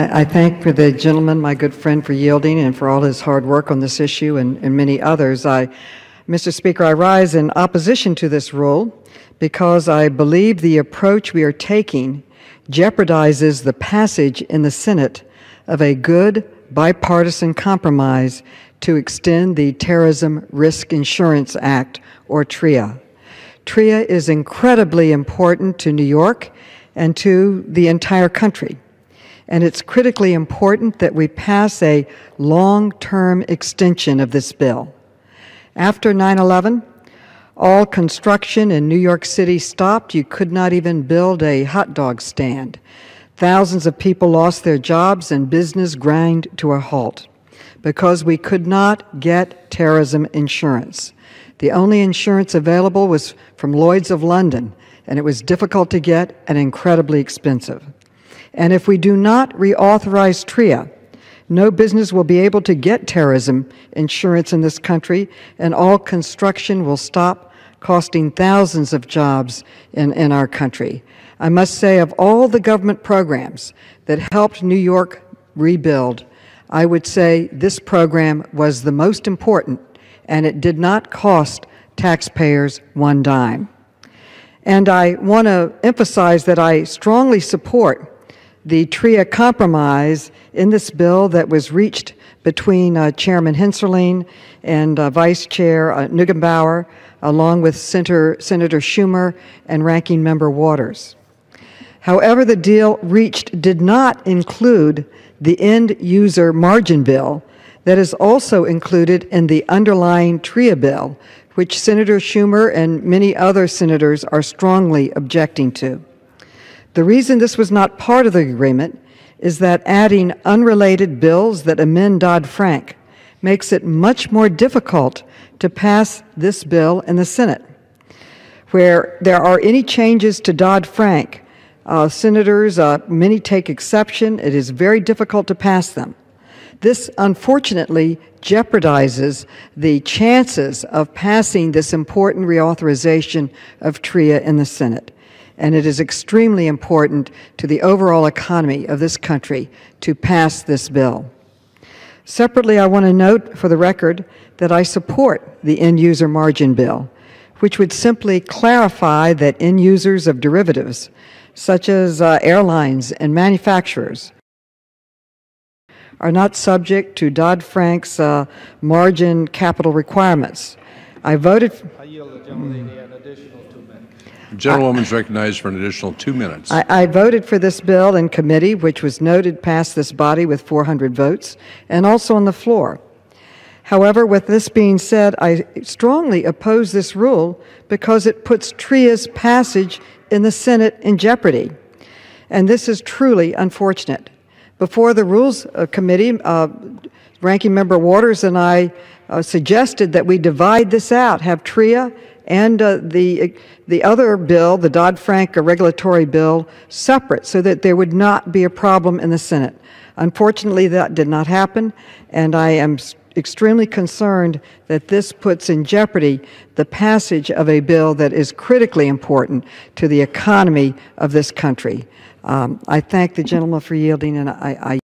I, thank for the gentleman, my good friend, for yielding and for all his hard work on this issue and, and many others. I, Mr. Speaker, I rise in opposition to this rule because I believe the approach we are taking jeopardizes the passage in the Senate of a good bipartisan compromise to extend the Terrorism Risk Insurance Act, or TRIA. TRIA is incredibly important to New York and to the entire country. And it's critically important that we pass a long term extension of this bill. After 9 11, all construction in New York City stopped. You could not even build a hot dog stand. Thousands of people lost their jobs and business grind to a halt because we could not get terrorism insurance. The only insurance available was from Lloyd's of London, and it was difficult to get and incredibly expensive. And if we do not reauthorize TRIA, no business will be able to get terrorism insurance in this country, and all construction will stop costing thousands of jobs in, in our country. I must say, of all the government programs that helped New York rebuild, I would say this program was the most important, and it did not cost taxpayers one dime. And I want to emphasize that I strongly support the TRIA compromise in this bill that was reached between uh, Chairman Hensarling and uh, Vice Chair uh, Neugebauer along with Senator, Senator Schumer and Ranking Member Waters. However, the deal reached did not include the end user margin bill that is also included in the underlying TRIA bill, which Senator Schumer and many other senators are strongly objecting to. The reason this was not part of the agreement is that adding unrelated bills that amend Dodd Frank makes it much more difficult to pass this bill in the Senate. Where there are any changes to Dodd Frank, uh, senators, uh, many take exception. It is very difficult to pass them. This unfortunately jeopardizes the chances of passing this important reauthorization of TRIA in the Senate. And it is extremely important to the overall economy of this country to pass this bill. Separately, I want to note for the record that I support the end user margin bill, which would simply clarify that end users of derivatives, such as uh, airlines and manufacturers, are not subject to Dodd Frank's uh, margin capital requirements. I voted. I yield the gentleman an additional Gentlewoman's recognized for an additional two minutes. I, I, voted for this bill in committee, which was noted past this body with 400 votes, and also on the floor. However, with this being said, I strongly oppose this rule because it puts TRIA's passage in the Senate in jeopardy. And this is truly unfortunate. Before the Rules uh, Committee, uh, Ranking Member Waters and I uh, suggested that we divide this out, have TRIA and uh, the, the other bill, the Dodd Frank regulatory bill, separate so that there would not be a problem in the Senate. Unfortunately, that did not happen, and I am extremely concerned that this puts in jeopardy the passage of a bill that is critically important to the economy of this country. Um, I thank the gentleman for yielding, and I, I